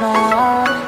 No.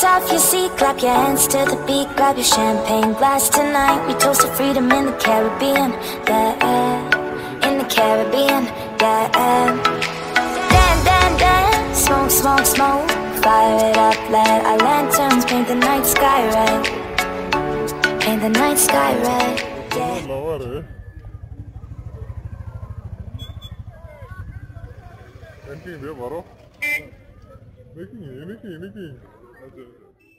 Get off your seat, clap your hands to the beat, grab your champagne glass tonight. We toast to freedom in the Caribbean, yeah, in the Caribbean, yeah. Dan, dan, dan, smoke, smoke, smoke, fire it up, let our lanterns paint the night sky red, paint the night sky red, yeah. Ya. Anything there, Baro? Making it, Okay, okay.